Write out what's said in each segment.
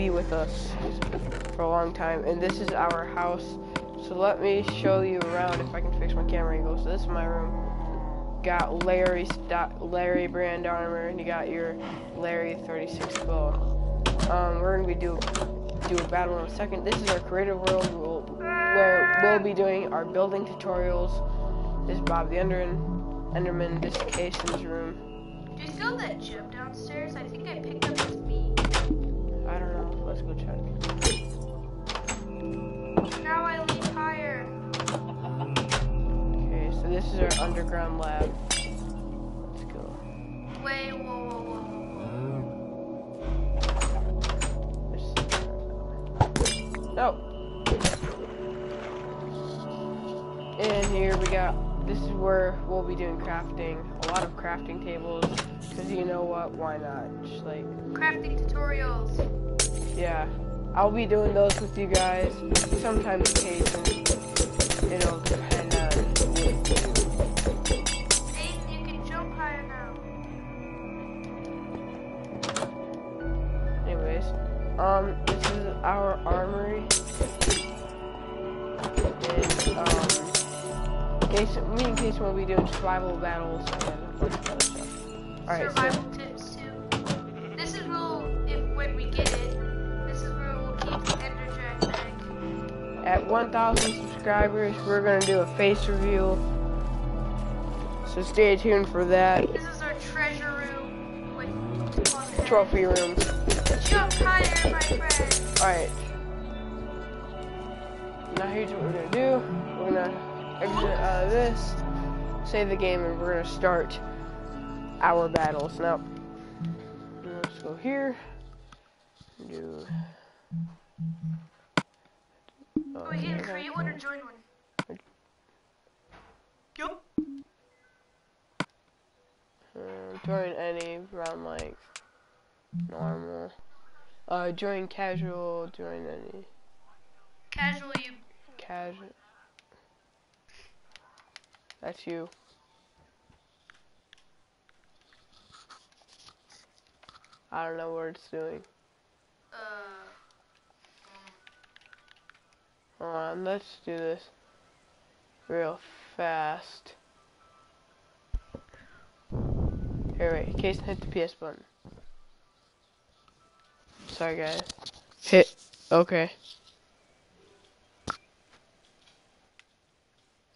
be with us for a long time. And this is our house. So let me show you around if I can fix my camera angle. So this is my room. Got Larry Larry brand armor, and you got your Larry 36 bow. Um, we're gonna be do do a battle in a second. This is our creative world we'll, where we'll be doing our building tutorials. This is Bob the Enderman. Enderman. This is Cason's room. Do you still have that gem downstairs? I think I picked up Let's go check. Now I leave higher. Okay, so this is our underground lab. Let's go. Wait, whoa, whoa, whoa, No. And here we got, this is where we'll be doing crafting. A lot of crafting tables. Because you know what, why not? Just like. Crafting tutorials. Yeah. I'll be doing those with you guys. Sometimes Jason. It'll depend on you can jump higher now. Anyways, um, this is our armory. And, um, Jason, me and Jason will be doing survival battles and a bunch of other stuff. Alright, so, at 1,000 subscribers, we're gonna do a face reveal. So stay tuned for that. This is our treasure room with Trophy room. Jump higher, my friend. Alright. Now here's what we're gonna do. We're gonna exit out of this, save the game, and we're gonna start our battles. Now, let's go here. Do. Yeah, gonna create one or join one? Yup. uh, join any round like normal. Uh, join casual. Join any Casual, you. casual. That's you. I don't know what it's doing. Uh. Hold on, let's do this real fast. Here, wait, Case hit the PS button. Sorry, guys. Hit. Okay.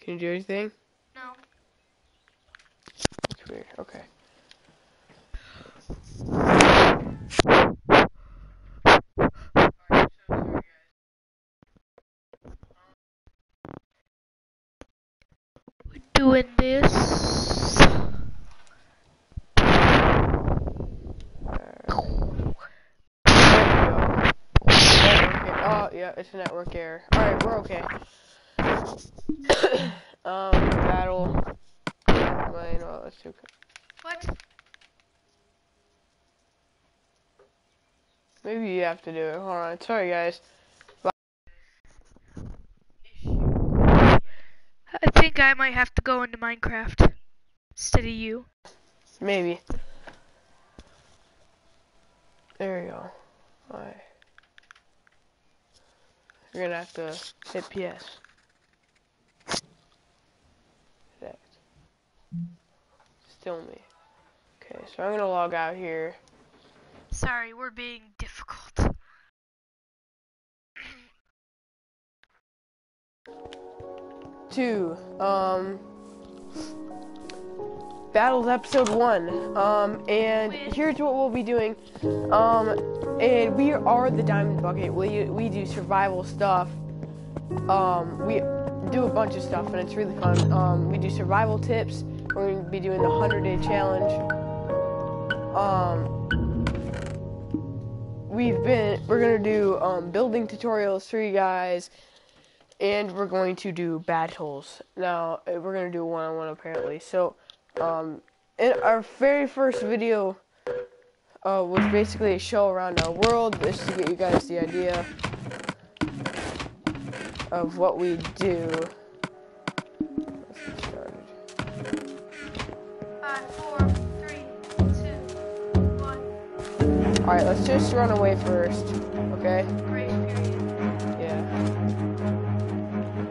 Can you do anything? No. It's weird. Okay. Doing this. Oh, yeah, it's a network error. Alright, we're okay. um, battle. Well, you know what, let's do What? Maybe you have to do it. Hold on. Sorry, guys. Bye. I think I might have to go into Minecraft instead of you. Maybe. There we go. Alright. You're gonna have to hit PS. That. Still me. Okay, so I'm gonna log out here. Sorry, we're being difficult. Two. Um. Battles episode one. Um, and here's what we'll be doing. Um, and we are the Diamond Bucket. We we do survival stuff. Um, we do a bunch of stuff, and it's really fun. Um, we do survival tips. We're gonna be doing the 100 day challenge. Um, we've been we're gonna do um, building tutorials for you guys and we're going to do battles. Now, uh, we're going to do one-on-one apparently. So, um, in our very first video uh, was basically a show around our world, just to get you guys the idea of what we do. Let's get started. Five, four, three, two, one. Alright, let's just run away first. Okay? Grace period. Yeah.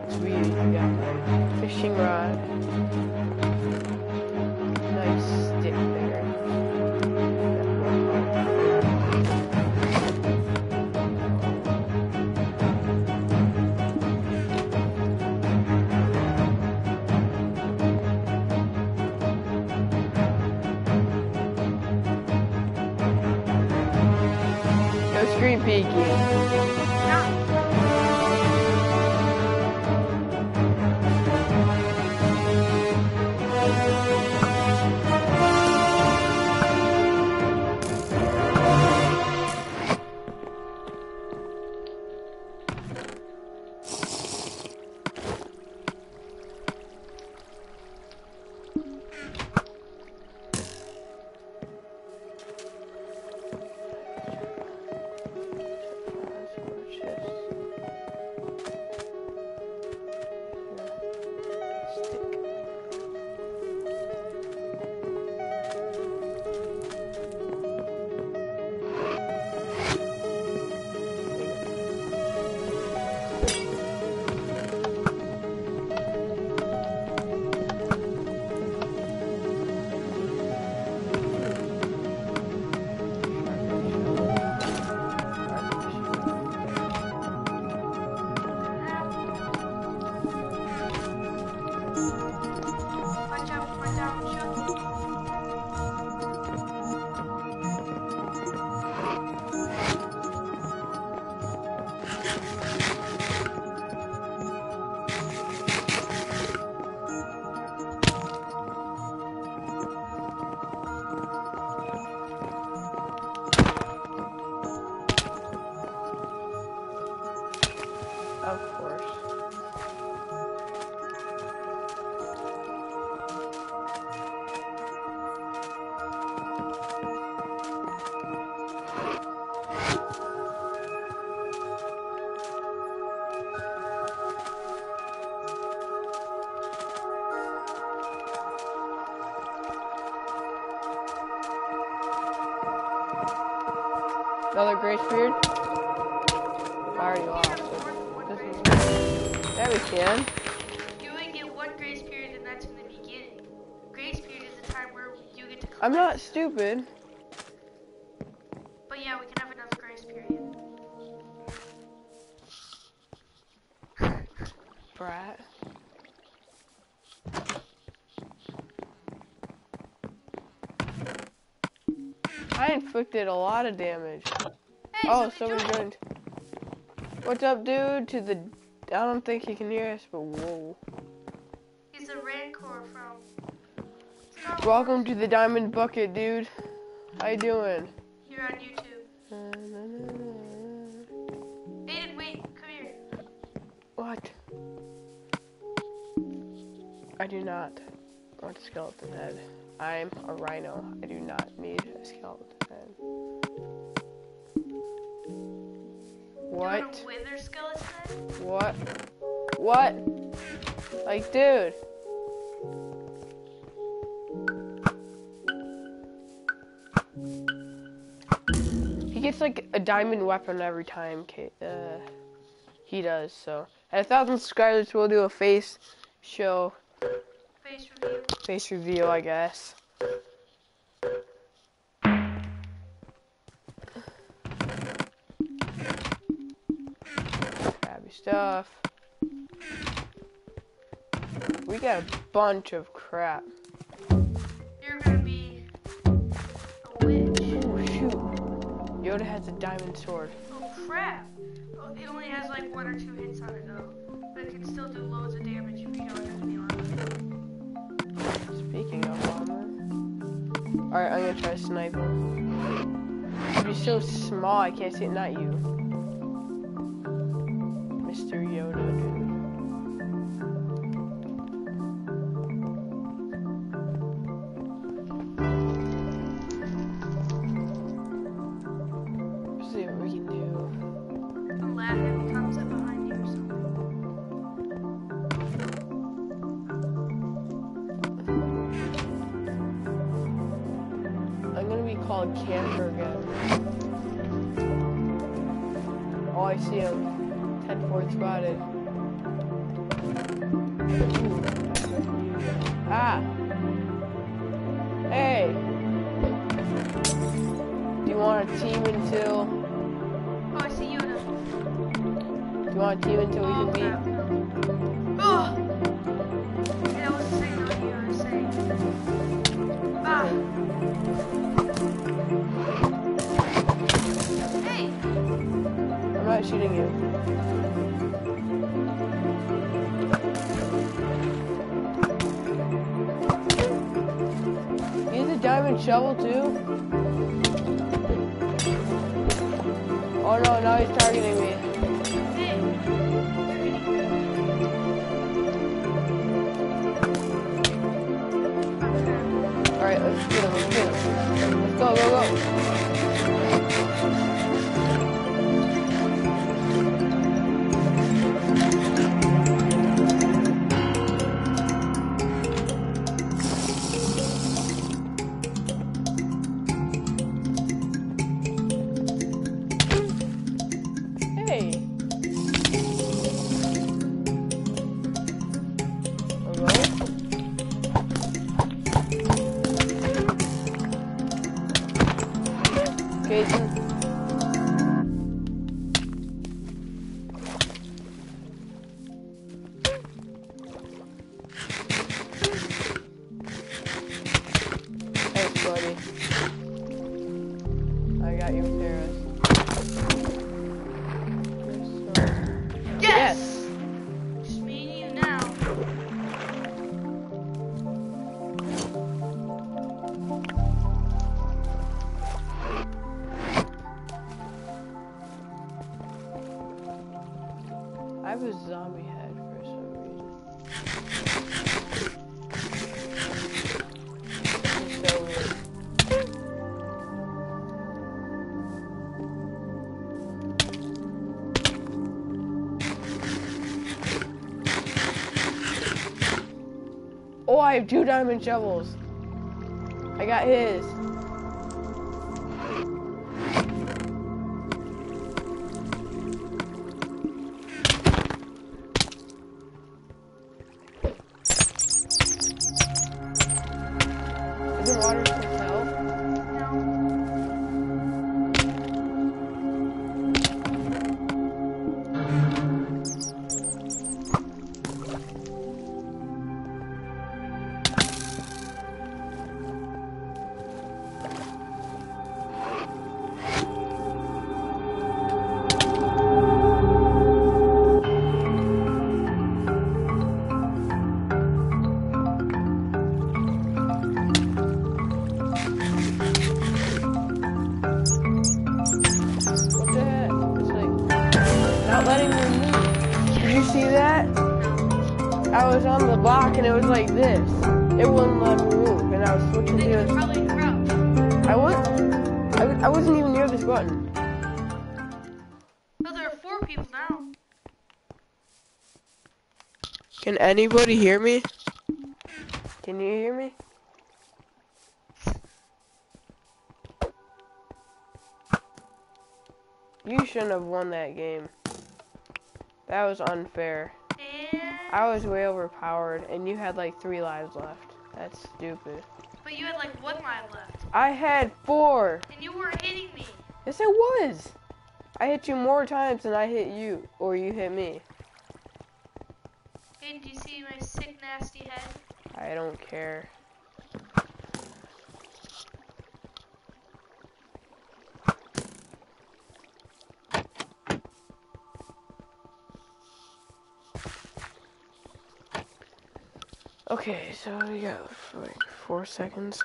Sweet, my fishing rod. Of course. Another grace period? We can. You only get one grace period, and that's in the beginning. Grace period is the time where you get to. I'm not stupid. But yeah, we can have another grace period. Brat. I inflicted a lot of damage. Hey, Oh, somebody joined. joined. What's up, dude? To the. I don't think he can hear us, but whoa. He's a Rancor from. Welcome to the Diamond Bucket, dude. How you doing? Here on YouTube. Aiden, wait, come here. What? I do not want a skeleton head. I'm a rhino. I do not need a skeleton head. What? a wither skeleton? What? What? Like, dude. He gets like a diamond weapon every time uh, he does. So, at a thousand subscribers, we'll do a face show, Face review. face reveal, I guess. Stuff. We got a bunch of crap. You're gonna be a witch. Oh shoot. Yoda has a diamond sword. Oh crap! Oh, it only has like one or two hits on it though, but it can still do loads of damage if you don't have any armor. Speaking of armor. Alright, I'm gonna try to snipe him. He's so small, I can't see it. Not you. Mr. Yoda, dude. See what we can do. Don't laugh if comes up behind you or something. I'm gonna be called Camper again. Oh, I see him. 10 fourth spotted. Ah! Hey! Do you want a team until... Oh, I see Yoda. Do you want a team until Diamond shovel too? Oh no, now he's targeting me. Alright, let's get him, let's get him. Let's go, go, go. Have a zombie head for some reason. So. Oh, I have two diamond shovels. I got his. I, was- I wasn't even near this button. Oh, there are four people now. Can anybody hear me? Can you hear me? You shouldn't have won that game. That was unfair. And I was way overpowered, and you had like three lives left. That's stupid. But you had like one line left, I had four. and you weren't hitting me. Yes, I was. I hit you more times than I hit you, or you hit me. Hey, do you see my sick, nasty head? I don't care. Okay, so we got like four seconds.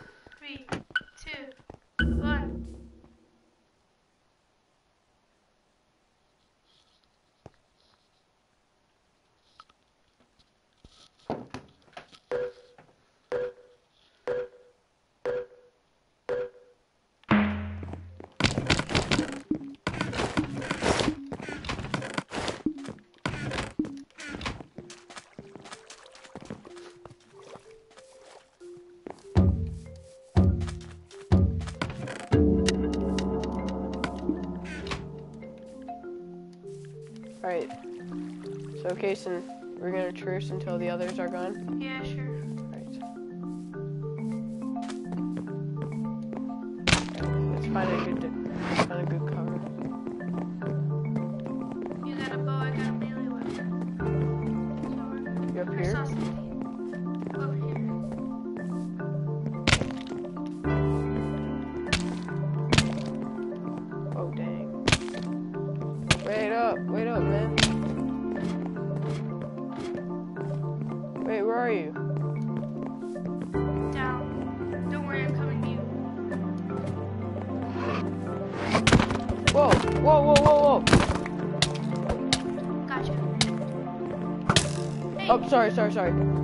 Alright. So, Kason, we're gonna truce until the others are gone. Yeah, sure. Wait, where are you? Down. Don't worry, I'm coming to you. Whoa, whoa, whoa, whoa, whoa. Gotcha. Hey, Oh, sorry, sorry, sorry.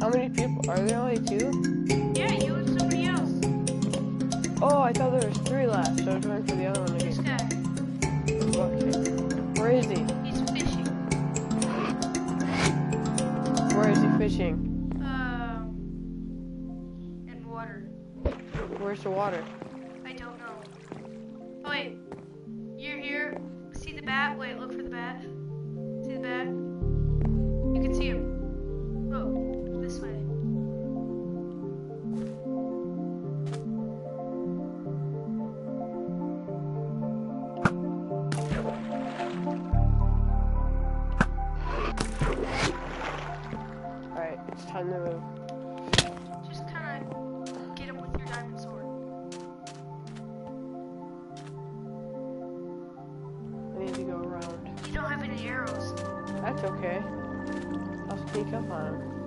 How many people? Are there only two? Yeah, you and somebody else. Oh, I thought there was three left, so I was waiting for the other one to This guy, Okay. Where is he? he's fishing. Where is he fishing? Um, in water. Where's the water? Alright, it's time. Just kind of get him with your diamond sword. I need to go around. You don't have any arrows. That's okay. I'll sneak up on him.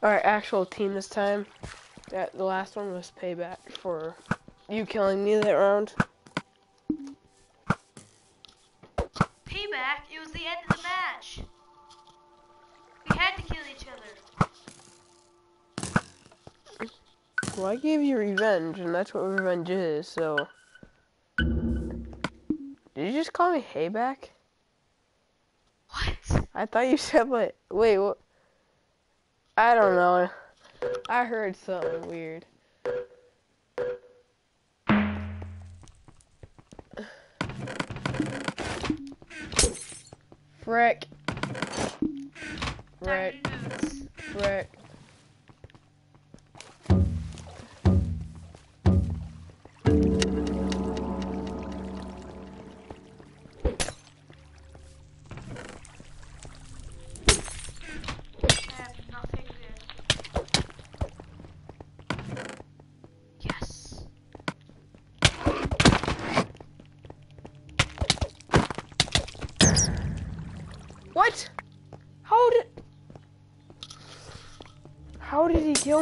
Alright, actual team this time. That the last one was payback for you killing me that round. Payback? It was the end of the match. We had to kill each other. Well, I gave you revenge, and that's what revenge is, so. Did you just call me Hayback? What? I thought you said like, wait, what? I don't know. I heard something weird. Frick. Frick. Frick.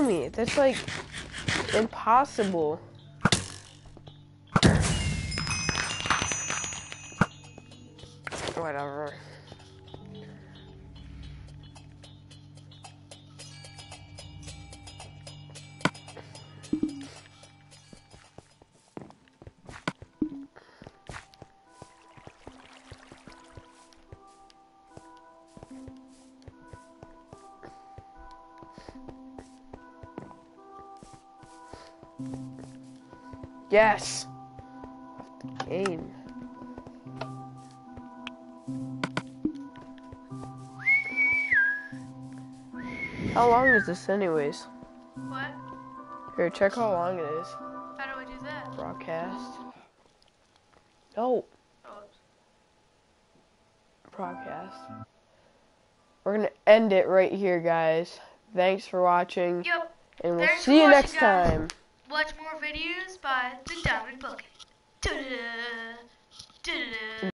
Me? That's like impossible. Whatever. Yes. Game. How long is this anyways? What? Here, check how long it is. How do I do that? Broadcast. No, Oh, broadcast. We're gonna end it right here, guys. Thanks for watching, Yep. and we'll Thanks see you next time.